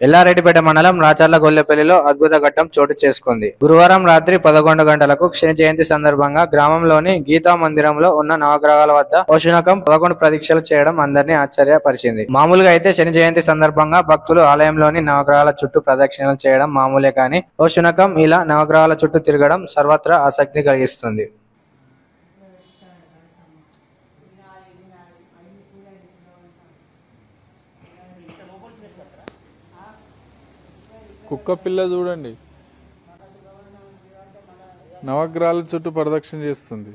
ఎల్లారెడ్డిపేట మండలం రాచర్ల గొల్లెపల్లిలో అద్భుత ఘట్టం చోటు చేసుకుంది. గురువారం రాత్రి పదకొండు గంటలకు శని జయంతి సందర్భంగా గ్రామంలోని గీతా మందిరంలో ఉన్న నవగ్రహాల వద్ద ఓషునకం పదకొండు ప్రదీక్షలు చేయడం అందరినీ ఆశ్చర్యపరిచింది. మామూలుగా అయితే శని జయంతి సందర్భంగా భక్తులు ఆలయంలోని నవగ్రహాల చుట్టూ ప్రదక్షిణలు చేయడం మామూలే కానీ ఓషునకం ఇలా నవగ్రహాల చుట్టూ తిరగడం సర్వత్రా ఆసక్తి కలిగిస్తుంది. కుక్క పిల్ల చూడండి. నవగ్రహాల చుట్టూ ప్రదక్షిణ చేస్తుంది.